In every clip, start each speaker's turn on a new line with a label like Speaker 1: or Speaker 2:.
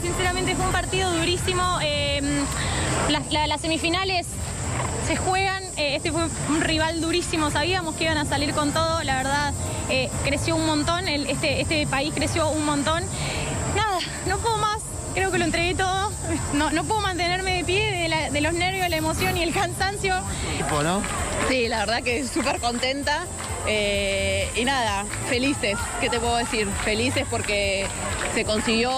Speaker 1: sinceramente fue un partido durísimo. Las, la- las semifinales se juegan, eh, este fue un rival durísimo, sabíamos que iban a salir con todo, la verdad eh, creció un montón, el- este, este país creció un montón. Nada, no puedo más, creo que lo entregué todo, no, no puedo mantenerme de pie de, la- de los nervios, la emoción y el cansancio.
Speaker 2: ¿no?
Speaker 3: Sí, la verdad que súper contenta. eh, y nada, felices, ¿qué te puedo decir? Felices porque se consiguió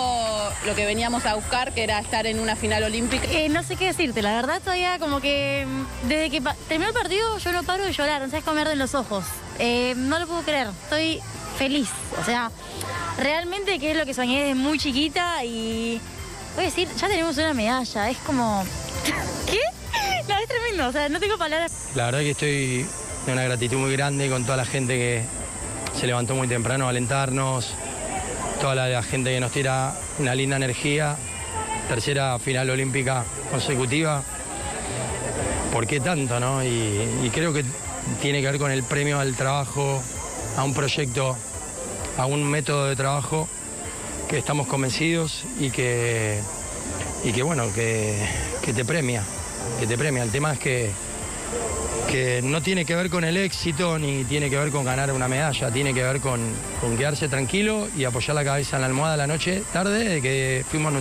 Speaker 3: lo que veníamos a buscar, que era estar en una final olímpica.
Speaker 4: Eh, no sé qué decirte, la verdad todavía como que mm, desde que terminó el partido yo no paro de llorar, no sabes comer de los ojos. Eh, no lo puedo creer, estoy feliz. O sea, realmente que es lo que soñé desde muy chiquita y voy a decir, ya tenemos una medalla, es como... ¿Qué? No, es tremendo, o sea, no tengo palabras.
Speaker 5: La verdad que estoy de una gratitud muy grande con toda la gente que se levantó muy temprano a alentarnos, toda la, gente que nos tira una linda energía, tercera final olímpica consecutiva. ¿Por qué tanto, no? Y creo que tiene que ver con el premio al trabajo, a un proyecto, a un método de trabajo que estamos convencidos y que, y que bueno, que, te premia, que te premia. El tema es que que no tiene que ver con el éxito ni tiene que ver con ganar una medalla, tiene que ver con, con quedarse tranquilo y apoyar la cabeza en la almohada la noche tarde de que fuimos